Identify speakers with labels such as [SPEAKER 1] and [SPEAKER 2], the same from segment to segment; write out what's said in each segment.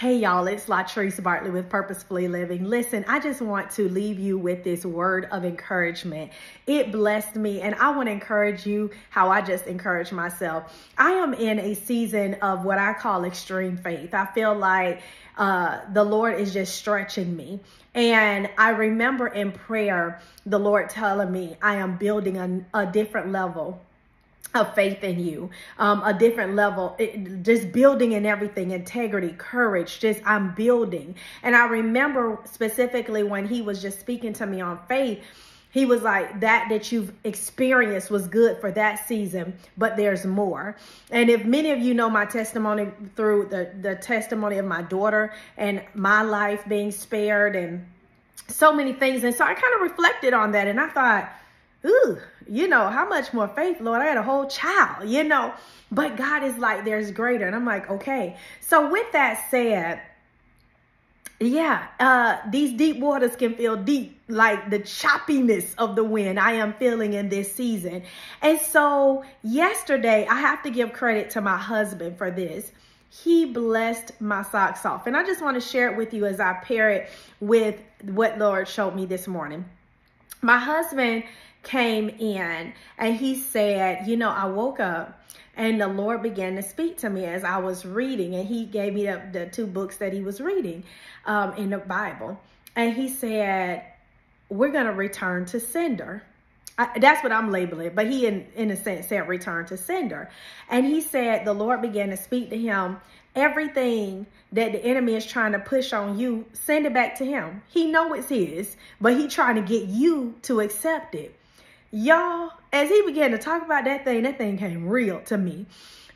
[SPEAKER 1] Hey y'all, it's La'Trece Bartley with Purposefully Living. Listen, I just want to leave you with this word of encouragement. It blessed me, and I want to encourage you how I just encourage myself. I am in a season of what I call extreme faith. I feel like uh, the Lord is just stretching me. And I remember in prayer, the Lord telling me I am building a, a different level of faith in you, um, a different level, it, just building in everything, integrity, courage, just I'm building. And I remember specifically when he was just speaking to me on faith, he was like that that you've experienced was good for that season but there's more and if many of you know my testimony through the the testimony of my daughter and my life being spared and so many things and so i kind of reflected on that and i thought ooh, you know, how much more faith, Lord? I had a whole child, you know. But God is like, there's greater. And I'm like, okay. So with that said, yeah, uh, these deep waters can feel deep, like the choppiness of the wind I am feeling in this season. And so yesterday, I have to give credit to my husband for this. He blessed my socks off. And I just want to share it with you as I pair it with what Lord showed me this morning. My husband came in and he said, You know, I woke up and the Lord began to speak to me as I was reading, and he gave me the, the two books that he was reading um, in the Bible. And he said, We're going to return to sender. I, that's what I'm labeling, but he, in, in a sense, said return to sender. And he said, The Lord began to speak to him everything that the enemy is trying to push on you send it back to him he know it's his but he trying to get you to accept it Y'all, as he began to talk about that thing, that thing came real to me.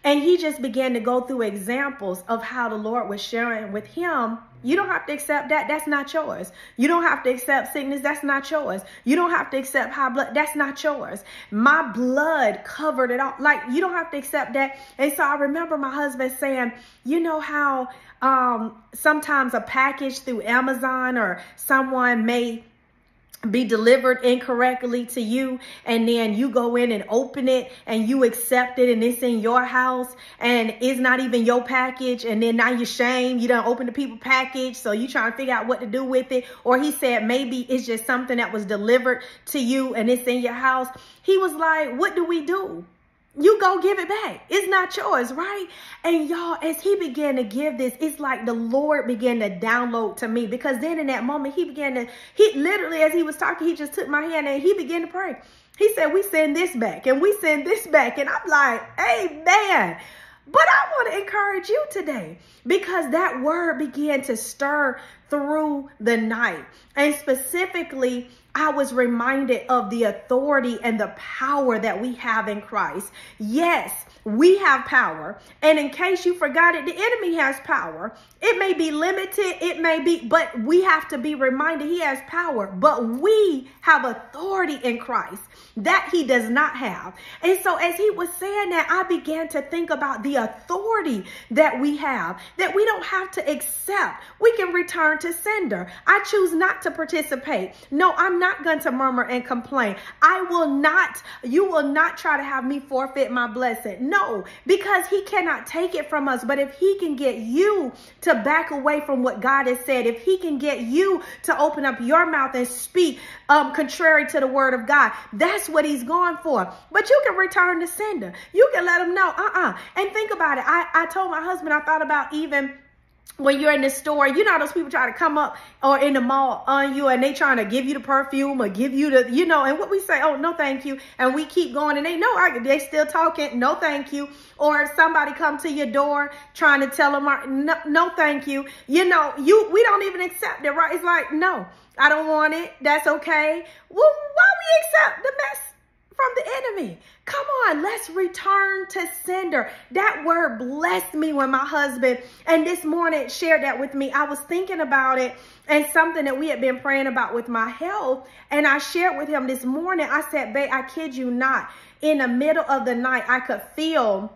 [SPEAKER 1] And he just began to go through examples of how the Lord was sharing with him. You don't have to accept that. That's not yours. You don't have to accept sickness. That's not yours. You don't have to accept high blood. That's not yours. My blood covered it all. Like, you don't have to accept that. And so I remember my husband saying, you know how um, sometimes a package through Amazon or someone may be delivered incorrectly to you and then you go in and open it and you accept it and it's in your house and it's not even your package and then now you're shamed you don't open the people package so you trying to figure out what to do with it. Or he said maybe it's just something that was delivered to you and it's in your house. He was like what do we do you go give it back. It's not yours, right? And y'all, as he began to give this, it's like the Lord began to download to me because then in that moment, he began to, he literally, as he was talking, he just took my hand and he began to pray. He said, we send this back and we send this back. And I'm like, amen. But I want to encourage you today because that word began to stir through the night. And specifically, I was reminded of the authority and the power that we have in Christ. Yes, we have power. And in case you forgot it, the enemy has power. It may be limited, it may be, but we have to be reminded he has power. But we have authority in Christ that he does not have. And so as he was saying that, I began to think about the authority that we have, that we don't have to accept. We can return to sender. I choose not to participate. No, I'm not going to murmur and complain. I will not, you will not try to have me forfeit my blessing. No, because he cannot take it from us. But if he can get you to back away from what God has said, if he can get you to open up your mouth and speak um, contrary to the word of God, that's what he's going for. But you can return the sender. You can let him know, uh-uh. And think about it. I, I told my husband, I thought about even when you're in the store, you know those people try to come up or in the mall on you and they trying to give you the perfume or give you the, you know, and what we say, oh, no, thank you. And we keep going and they know they still talking, no, thank you. Or if somebody come to your door trying to tell them, no, no, thank you. You know, you, we don't even accept it, right? It's like, no, I don't want it. That's okay. Well, why we accept the mess from the enemy? Come on, let's return to sender. That word blessed me when my husband and this morning shared that with me. I was thinking about it and something that we had been praying about with my health. And I shared with him this morning. I said, babe, I kid you not. In the middle of the night, I could feel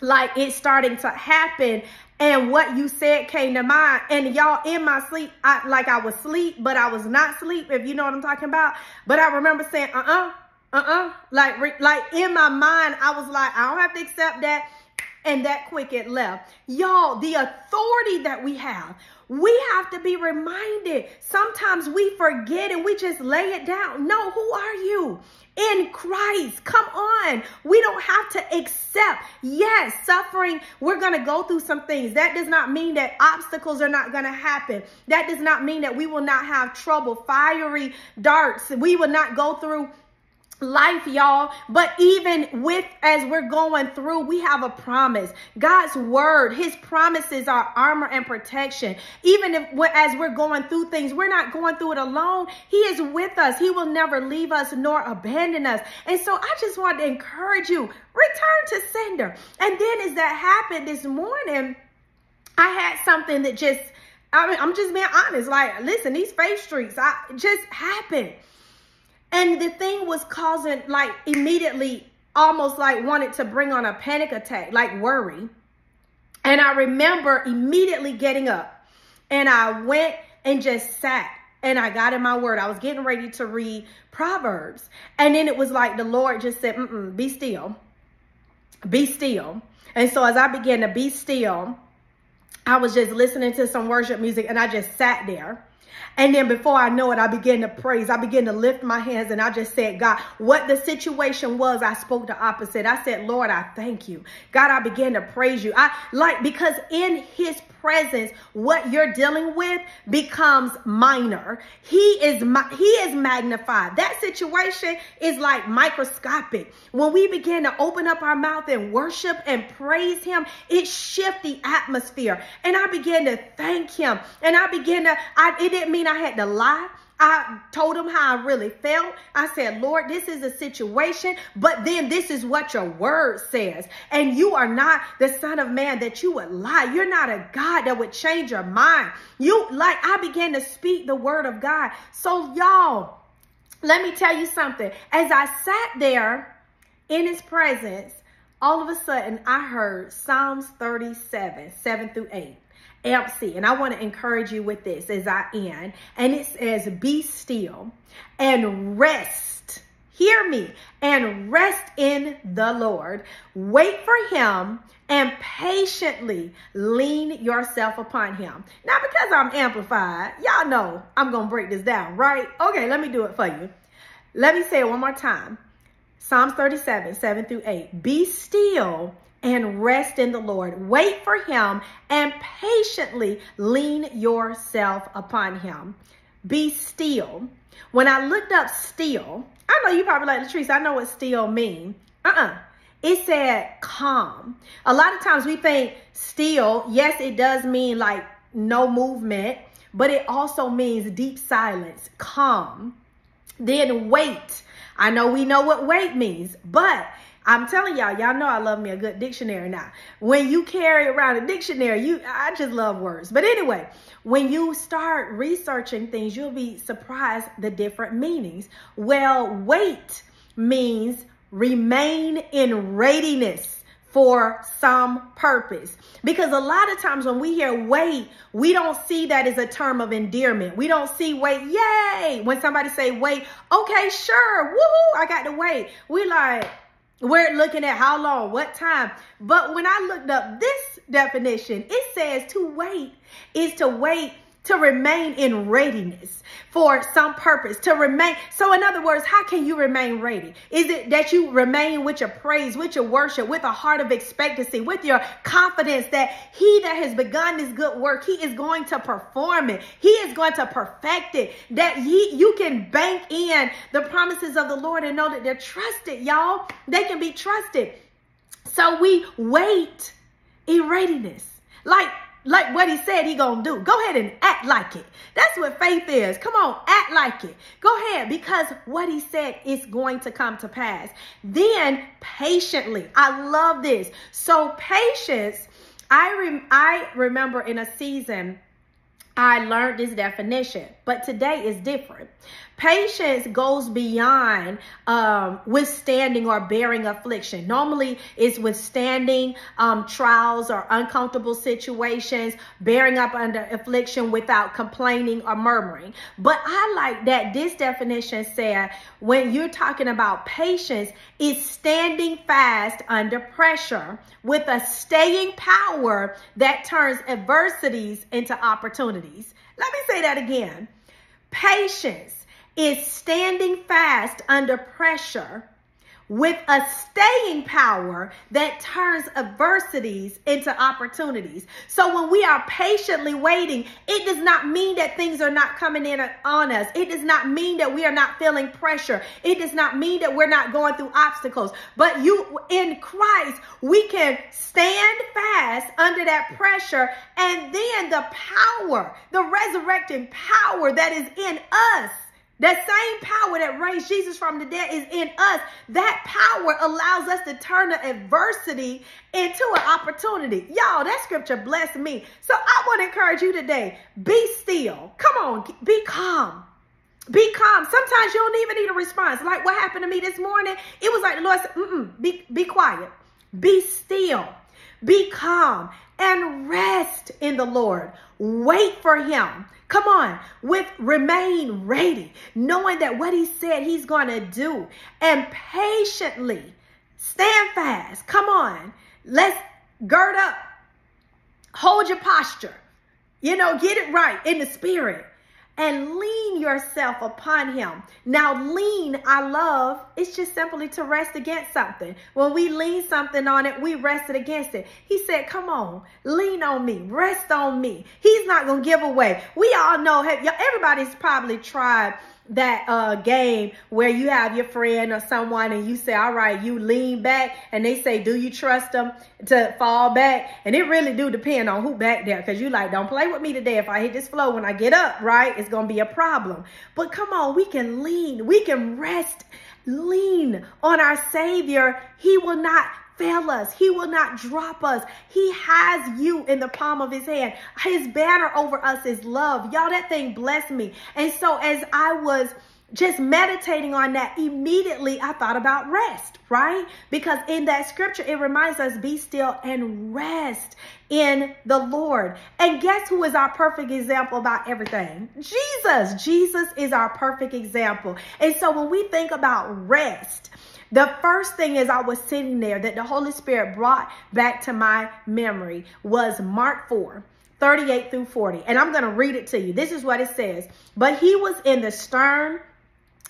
[SPEAKER 1] like it's starting to happen and what you said came to mind and y'all in my sleep I like I was asleep but I was not asleep if you know what I'm talking about but I remember saying uh-uh uh-uh like like in my mind I was like I don't have to accept that and that quick it left. Y'all, the authority that we have, we have to be reminded. Sometimes we forget and we just lay it down. No, who are you? In Christ. Come on. We don't have to accept. Yes, suffering. We're going to go through some things. That does not mean that obstacles are not going to happen. That does not mean that we will not have trouble, fiery darts. We will not go through life y'all. But even with as we're going through we have a promise. God's word his promises are armor and protection. Even if as we're going through things we're not going through it alone. He is with us. He will never leave us nor abandon us. And so i just want to encourage you return to sender. And then as that happened this morning i had something that just I mean, I'm just being honest. Like, listen, these faith streets, I just happened. And the thing was causing like immediately almost like wanted to bring on a panic attack, like worry. And I remember immediately getting up and I went and just sat and I got in my word. I was getting ready to read Proverbs. And then it was like the Lord just said, Mm -mm, be still, be still. And so as I began to be still, I was just listening to some worship music and I just sat there. And then before I know it, I began to praise. I began to lift my hands and I just said, God, what the situation was, I spoke the opposite. I said, Lord, I thank you. God, I began to praise you. I like, because in his presence, what you're dealing with becomes minor. He is, he is magnified. That situation is like microscopic. When we begin to open up our mouth and worship and praise him, it shifts the atmosphere. And I began to thank him. And I began to, I, it didn't mean I had to lie. I told him how I really felt. I said, Lord, this is a situation, but then this is what your word says. And you are not the son of man that you would lie. You're not a God that would change your mind. You like, I began to speak the word of God. So y'all, let me tell you something. As I sat there in his presence, all of a sudden I heard Psalms 37, 7 through 8. AMP. And I want to encourage you with this as I end. And it says, be still and rest. Hear me and rest in the Lord. Wait for him and patiently lean yourself upon him. Now, because I'm amplified, y'all know I'm going to break this down, right? Okay, let me do it for you. Let me say it one more time. Psalms 37, 7 through 8. Be still and rest in the Lord. Wait for him and patiently lean yourself upon him. Be still. When I looked up still, I know you probably like La'Trece, I know what still mean. Uh-uh. It said calm. A lot of times we think still, yes, it does mean like no movement, but it also means deep silence, calm. Then wait. I know we know what wait means, but I'm telling y'all, y'all know I love me a good dictionary now. When you carry around a dictionary, you I just love words. But anyway, when you start researching things, you'll be surprised the different meanings. Well, wait means remain in readiness for some purpose. Because a lot of times when we hear wait, we don't see that as a term of endearment. We don't see wait, yay. When somebody say wait, okay, sure, woohoo, I got to wait. We like, we're looking at how long, what time. But when I looked up this definition, it says to wait is to wait to remain in readiness for some purpose, to remain. So, in other words, how can you remain ready? Is it that you remain with your praise, with your worship, with a heart of expectancy, with your confidence that He that has begun this good work, He is going to perform it, He is going to perfect it, that he, you can bank in the promises of the Lord and know that they're trusted, y'all. They can be trusted. So, we wait in readiness. Like like what he said he gonna do. Go ahead and act like it. That's what faith is. Come on, act like it. Go ahead because what he said is going to come to pass. Then patiently. I love this. So patience, I rem- I remember in a season I learned this definition, but today is different. Patience goes beyond um, withstanding or bearing affliction. Normally, it's withstanding um, trials or uncomfortable situations, bearing up under affliction without complaining or murmuring. But I like that this definition said when you're talking about patience, it's standing fast under pressure with a staying power that turns adversities into opportunities. Let me say that again. Patience is standing fast under pressure with a staying power that turns adversities into opportunities. So when we are patiently waiting, it does not mean that things are not coming in on us. It does not mean that we are not feeling pressure. It does not mean that we're not going through obstacles. But you in Christ, we can stand fast under that pressure and then the power, the resurrecting power that is in us that same power that raised Jesus from the dead is in us. That power allows us to turn the adversity into an opportunity. Y'all, that scripture blessed me. So I want to encourage you today be still. Come on, be calm. Be calm. Sometimes you don't even need a response. Like what happened to me this morning, it was like the Lord said, Mm-mm, be, be quiet. Be still. Be calm and rest in the Lord. Wait for him. Come on, with remain ready, knowing that what he said he's going to do, and patiently stand fast. Come on, let's gird up, hold your posture, you know, get it right in the spirit and lean yourself upon him. Now, lean, I love, it's just simply to rest against something. When we lean something on it, we rested against it. He said, Come on, lean on me, rest on me. He's not going to give away. We all know, everybody's probably tried that uh, game where you have your friend or someone and you say, all right, you lean back and they say, do you trust them to fall back? And it really do depend on who back there because you like, don't play with me today. If I hit this flow when I get up, right, it's going to be a problem. But come on, we can lean. We can rest, lean on our Savior. He will not fail us. He will not drop us. He has you in the palm of his hand. His banner over us is love. Y'all, that thing blessed me. And so as I was just meditating on that, immediately I thought about rest, right? Because in that scripture, it reminds us be still and rest in the Lord. And guess who is our perfect example about everything? Jesus. Jesus is our perfect example. And so when we think about rest, the first thing as I was sitting there that the Holy Spirit brought back to my memory was Mark 4. 38 through 40. And I'm going to read it to you. This is what it says. But he was in the stern,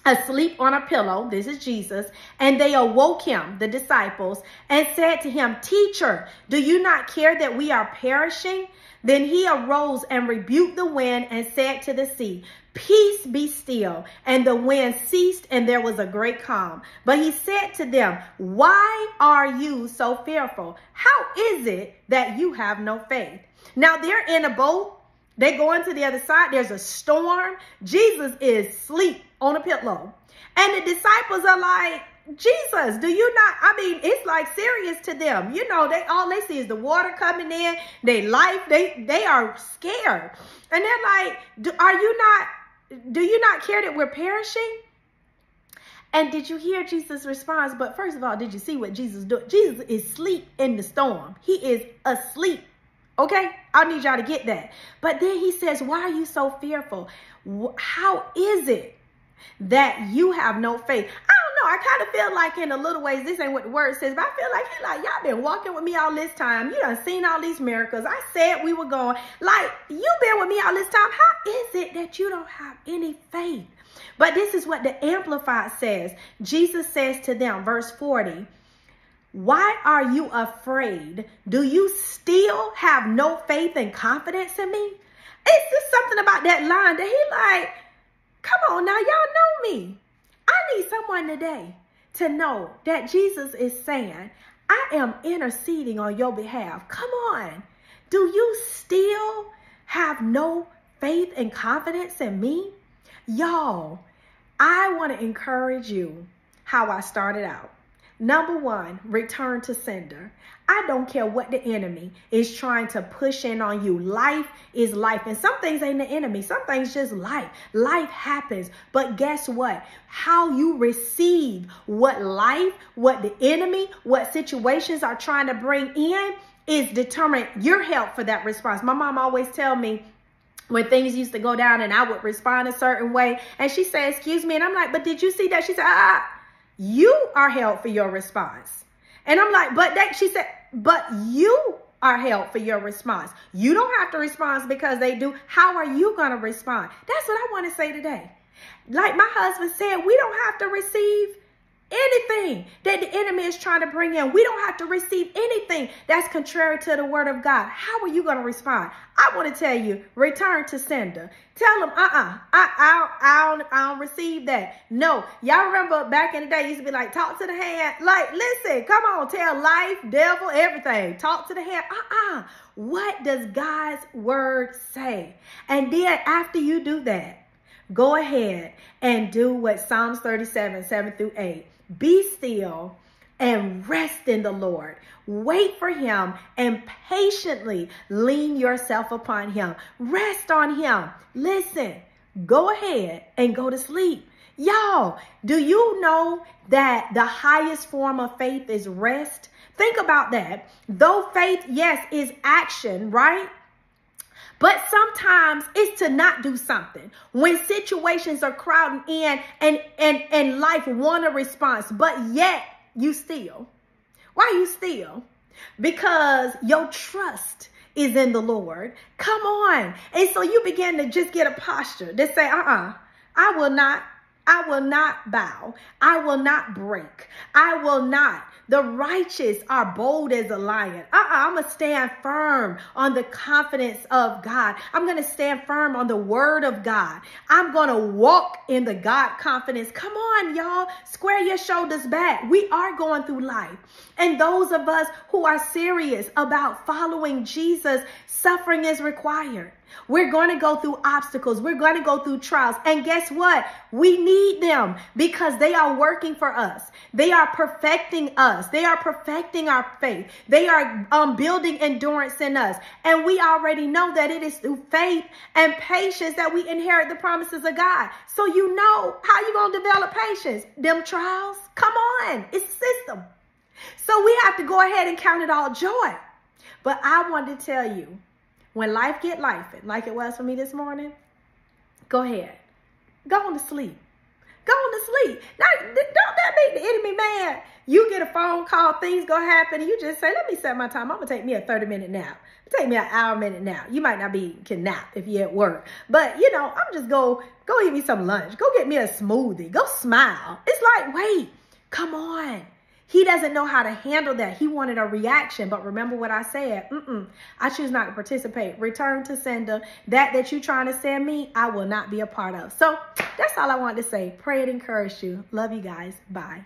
[SPEAKER 1] asleep on a pillow. This is Jesus. And they awoke him, the disciples, and said to him, Teacher, do you not care that we are perishing? Then he arose and rebuked the wind and said to the sea, Peace be still. And the wind ceased and there was a great calm. But he said to them, Why are you so fearful? How is it that you have no faith? Now they're in a boat. They go into the other side. There's a storm. Jesus is asleep on a pillow. And the disciples are like, Jesus, do you not? I mean, it's like serious to them. You know, they all they see is the water coming in, they life, they they are scared. And they're like, are you not, do you not care that we're perishing? And did you hear Jesus' response? But first of all, did you see what Jesus do? Jesus is asleep in the storm. He is asleep. Okay? I need y'all to get that. But then he says, why are you so fearful? How is it that you have no faith? Know. I kind of feel like in a little ways, this ain't what the word says, but I feel like he like, y'all been walking with me all this time. You done seen all these miracles. I said we were going. Like, you been with me all this time. How is it that you don't have any faith? But this is what the Amplified says. Jesus says to them, verse 40, why are you afraid? Do you still have no faith and confidence in me? It's just something about that line that he like, come on now, y'all know me. I need someone today to know that Jesus is saying, I am interceding on your behalf. Come on. Do you still have no faith and confidence in me? Y'all, I want to encourage you how I started out. Number one, return to sender. I don't care what the enemy is trying to push in on you. Life is life. And some things ain't the enemy. Some things just life. Life happens. But guess what? How you receive what life, what the enemy, what situations are trying to bring in is determined your help for that response. My mom always tell me, when things used to go down and I would respond a certain way. And she said, excuse me. And I'm like, but did you see that? She said, ah, you are held for your response. And I'm like, but that, she said, but you are held for your response. You don't have to respond because they do. How are you going to respond? That's what I want to say today. Like my husband said, we don't have to receive anything that the enemy is trying to bring in. We don't have to receive anything that's contrary to the word of God. How are you going to respond? I want to tell you, return to sender. Tell them, uh-uh, I, I, I, don't, I don't receive that. No, y'all remember back in the day, used to be like, talk to the hand. Like, listen, come on, tell life, devil, everything. Talk to the hand. Uh-uh. What does God's word say? And then after you do that, go ahead and do what Psalms 37, 7 through 8 be still and rest in the Lord. Wait for him and patiently lean yourself upon him. Rest on him. Listen, go ahead and go to sleep. Y'all, do you know that the highest form of faith is rest? Think about that. Though faith, yes, is action, right? But sometimes it's to not do something. When situations are crowding in and and and life want a response, but yet you still. Why you still? Because your trust is in the Lord. Come on. And so you begin to just get a posture to say, uh-uh, I will not I will not bow. I will not break. I will not. The righteous are bold as a lion. Uh-uh, I'm going to stand firm on the confidence of God. I'm going to stand firm on the word of God. I'm going to walk in the God confidence. Come on, y'all. Square your shoulders back. We are going through life. And those of us who are serious about following Jesus, suffering is required. We're going to go through obstacles. We're going to go through trials. And guess what? We need them because they are working for us. They are perfecting us. They are perfecting our faith. They are um, building endurance in us. And we already know that it is through faith and patience that we inherit the promises of God. So you know how you going to develop patience. Them trials, come on. It's a system. So we have to go ahead and count it all joy. But I want to tell you, when life get life, like it was for me this morning, go ahead. Go on to sleep. Go on to sleep. Now, don't that make the enemy mad? You get a phone call, things gonna happen, and you just say, let me set my time. I'm gonna take me a 30 minute nap. Take me an hour minute nap. You might not be can nap if you're at work. But you know, I'm just go go eat me some lunch. Go get me a smoothie. Go smile. It's like, wait, come on. He doesn't know how to handle that. He wanted a reaction, but remember what I said. Mm-mm, I choose not to participate. Return to sender. That that you're trying to send me, I will not be a part of. So that's all I wanted to say. Pray it encouraged you. Love you guys. Bye.